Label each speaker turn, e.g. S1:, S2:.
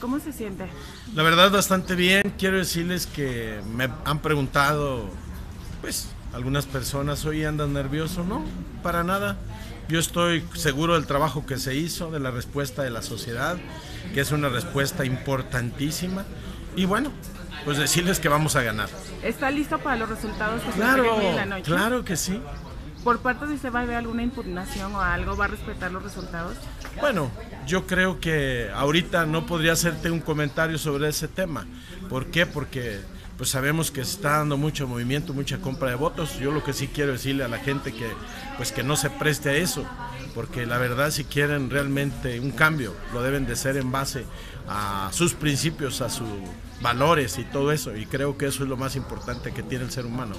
S1: ¿cómo se siente?
S2: La verdad bastante bien. Quiero decirles que me han preguntado, pues, algunas personas, hoy andan nervioso, ¿no? Para nada. Yo estoy seguro del trabajo que se hizo, de la respuesta de la sociedad, que es una respuesta importantísima. Y bueno, pues decirles que vamos a ganar.
S1: ¿Está listo para los resultados que
S2: Claro,
S1: se en la noche?
S2: claro que sí.
S1: ¿Por parte de va a haber alguna impugnación o algo? ¿Va a respetar los resultados?
S2: Bueno, yo creo que ahorita no podría hacerte un comentario sobre ese tema. ¿Por qué? Porque pues sabemos que se está dando mucho movimiento, mucha compra de votos. Yo lo que sí quiero decirle a la gente que pues que no se preste a eso, porque la verdad si quieren realmente un cambio, lo deben de ser en base a sus principios, a sus valores y todo eso, y creo que eso es lo más importante que tiene el ser humano.